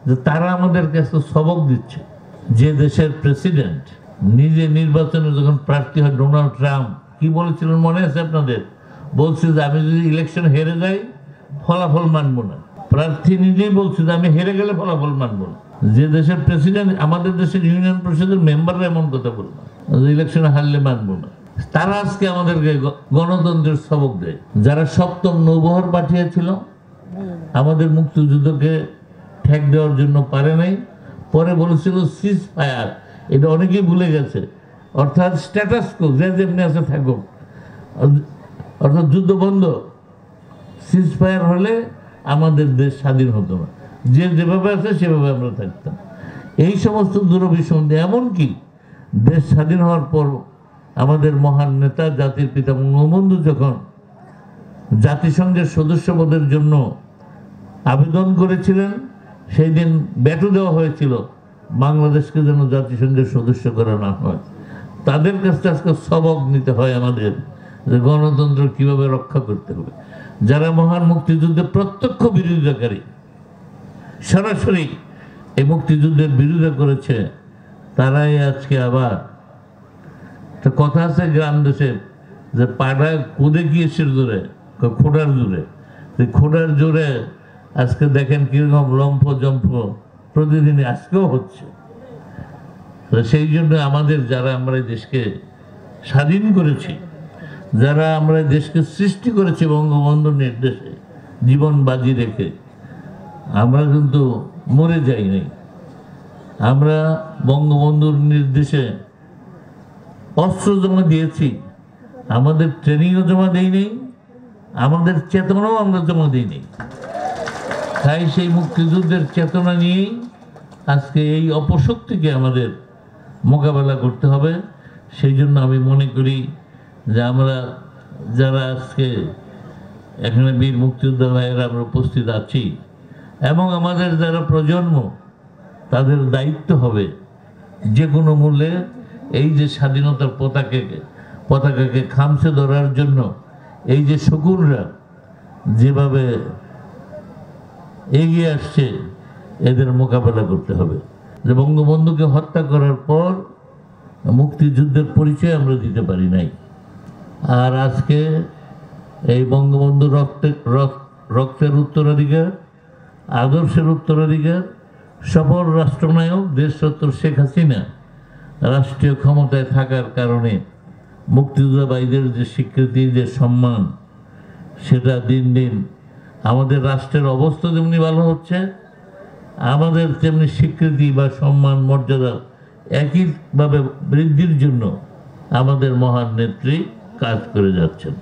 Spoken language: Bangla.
যে তারা আমাদের কাছে সবক দিচ্ছে। যে দেশের প্রেসিডেন্ট নিজে নির্বাচনে যখন প্রার্থী হয় ডোনাল্ড ট্রাম্প, কি বলেছিলেন মনে আছে আপনাদের? বলছে যে আমি যদি ইলেকশন হেরে যাই, ফলাফল মানবো না। প্রার্থী নিজেই বলছে যে আমি হেরে গেলে ফলাফল মানবো না। যে দেশের প্রেসিডেন্ট, আমাদের দেশের ইউনিয়ন পরিষদের মেম্বাররা এমন কথা বলবে। ইলেকশনে হারলে মানবো না। তারা আজকে আমাদেরকে গণতন্ত্রের সবক দেয়। যারা সপ্তম নৌবহর পাঠিয়েছিল, আমাদের মুক্তিযুদ্ধকে ঠেক দেওয়ার জন্য পারে নাই। পরে বলেছিল সিজ ফায়ার এটা অনেকেই ভুলে গেছে। অর্থাৎ স্ট্যাটাস কো যে যেমনি আছে থাকুক। অর্থাৎ যুদ্ধ বন্ধ। সিজ ফায়ার হলে আমাদের দেশ স্বাধীন হতো না। যে যেভাবে আছে, সেভাবে আমরা থাকতাম। এই সমস্ত দূরভিসন্ধি, এমনকি দেশ স্বাধীন হওয়ার পর আমাদের মহান নেতা, জাতির পিতা বঙ্গবন্ধু যখন জাতিসংঘের সদস্য পদের জন্য আবেদন করেছিলেন সেই দিন ব্যাটু দেওয়া হয়েছিল, বাংলাদেশকে যেন জাতিসংঘের সদস্য করা না হয়। তাদের কাছ থেকে আজকে সবক নিতে হয় আমাদের, যে গণতন্ত্র কীভাবে রক্ষা করতে হবে। যারা মহান মুক্তিযুদ্ধের প্রত্যক্ষ বিরোধিতাকারী, সরাসরি এই মুক্তিযুদ্ধের বিরোধিতা করেছে, তারাই আজকে আবার কথা আছে গ্রাম দেশে, যে পাড়া কুদে গিয়েছিল ক- খোঁড়ার জোরে। খোঁড়ার জোরে আজকে দেখেন কীরকম লম্ফ জম্ফ প্রতিদিন আজকেও হচ্ছে। তো সেই জন্য আমাদের যারা আমরা দেশকে স্বাধীন করেছি, যারা আমরা দেশকে সৃষ্টি করেছি বঙ্গবন্ধুর নির্দেশে, জীবন বাজি রেখে, আমরা কিন্তু মরে যাই নাই। আমরা বঙ্গবন্ধুর নির্দেশে অস্ত্র জমা দিয়েছি, আমাদের ট্রেনিংও জমা দেই নেই, আমাদের চেতনাও আমরা জমা দিই নেই। তাই সেই মুক্তিযুদ্ধের চেতনা নিয়েই আজকে এই অপশক্তিকে আমাদের মোকাবেলা করতে হবে। সেই জন্য আমি মনে করি যে আমরা যারা আজকে এখানে বীর মুক্তিযোদ্ধা আমরা উপস্থিত আছি এবং আমাদের যারা প্রজন্ম, তাদের দায়িত্ব হবে যে কোনো মূল্যে এই যে স্বাধীনতার পতাকাকে পতাকাকে খামছে ধরার জন্য এই যে শকুনরা যেভাবে এগিয়ে আসছে, এদের মোকাবেলা করতে হবে। যে বঙ্গবন্ধুকে হত্যা করার পর মুক্তিযুদ্ধের পরিচয় আমরা দিতে পারি নাই। আর আজকে এই বঙ্গবন্ধু রক্তে রক- রক্তের উত্তরাধিকার, আদর্শের উত্তরাধিকার, সফল রাষ্ট্রনায়ক দেশরত্ন শেখ হাসিনা রাষ্ট্রীয় ক্ষমতায় থাকার কারণে মুক্তিযোদ্ধাবাহীদের যে স্বীকৃতি, যে সম্মান, সেটা দিন দিন আমাদের রাষ্ট্রের অবস্থা যেমনি ভালো হচ্ছে, আমাদের তেমনি স্বীকৃতি বা সম্মান, মর্যাদা একইভাবে বৃদ্ধির জন্য আমাদের মহান নেত্রী কাজ করে যাচ্ছেন।